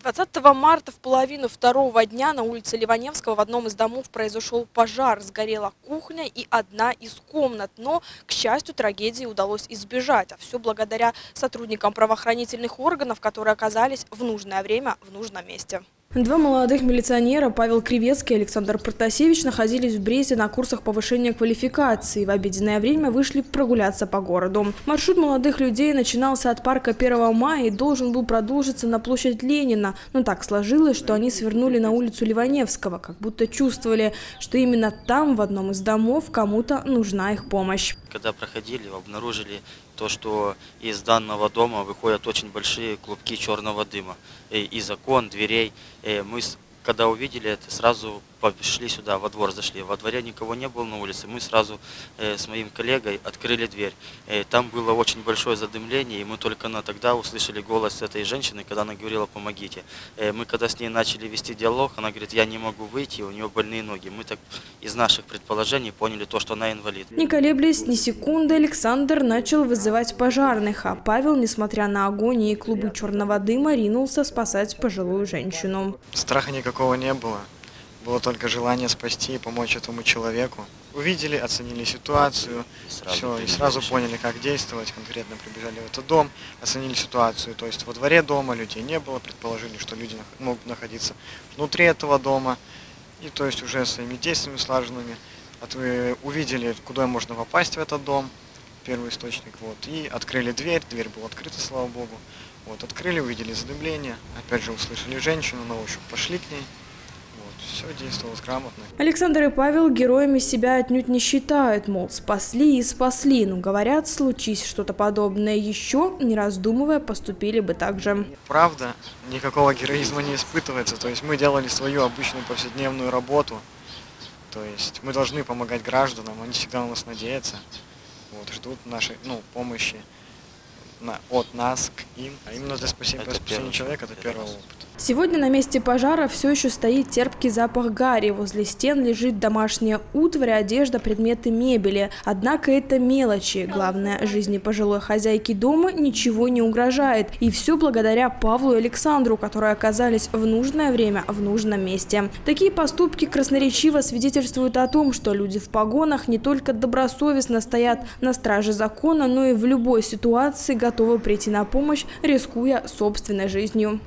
20 марта в половину второго дня на улице Ливаневского в одном из домов произошел пожар. Сгорела кухня и одна из комнат. Но, к счастью, трагедии удалось избежать. А все благодаря сотрудникам правоохранительных органов, которые оказались в нужное время в нужном месте. Два молодых милиционера, Павел Кривецкий и Александр Протасевич, находились в Брезе на курсах повышения квалификации. В обеденное время вышли прогуляться по городу. Маршрут молодых людей начинался от парка 1 мая и должен был продолжиться на площадь Ленина. Но так сложилось, что они свернули на улицу Ливаневского, как будто чувствовали, что именно там, в одном из домов, кому-то нужна их помощь. Когда проходили, обнаружили то, что из данного дома выходят очень большие клубки черного дыма из окон, дверей. Мы когда увидели это, сразу пошли сюда, во двор зашли. Во дворе никого не было на улице. Мы сразу э, с моим коллегой открыли дверь. Э, там было очень большое задымление, и мы только на тогда услышали голос этой женщины, когда она говорила «помогите». Э, мы когда с ней начали вести диалог, она говорит «я не могу выйти, у нее больные ноги». Мы так из наших предположений поняли то, что она инвалид. Не колеблясь ни секунды, Александр начал вызывать пожарных, а Павел, несмотря на огонь и клубы черного дыма, ринулся спасать пожилую женщину. Страха никакого не было. Было только желание спасти и помочь этому человеку. Увидели, оценили ситуацию, сразу все, и сразу поняли, как действовать. Конкретно прибежали в этот дом, оценили ситуацию. То есть во дворе дома людей не было, предположили, что люди могут находиться внутри этого дома. И то есть уже своими действиями слаженными от, увидели, куда можно попасть в этот дом, первый источник, вот, и открыли дверь, дверь была открыта, слава богу. Вот, открыли, увидели задымление, опять же услышали женщину на ощупь, пошли к ней, все действовалось грамотно. Александр и Павел героями себя отнюдь не считают, мол, спасли и спасли. Но говорят, случись что-то подобное еще, не раздумывая, поступили бы так же. Правда, никакого героизма не испытывается. То есть мы делали свою обычную повседневную работу. То есть мы должны помогать гражданам, они всегда на нас надеются, вот, ждут нашей ну, помощи на, от нас к им. А именно для спасения, для спасения человека это первый опыт. Сегодня на месте пожара все еще стоит терпкий запах гари. Возле стен лежит домашняя утварь, одежда, предметы мебели. Однако это мелочи. Главное, жизни пожилой хозяйки дома ничего не угрожает. И все благодаря Павлу и Александру, которые оказались в нужное время в нужном месте. Такие поступки красноречиво свидетельствуют о том, что люди в погонах не только добросовестно стоят на страже закона, но и в любой ситуации готовы прийти на помощь, рискуя собственной жизнью.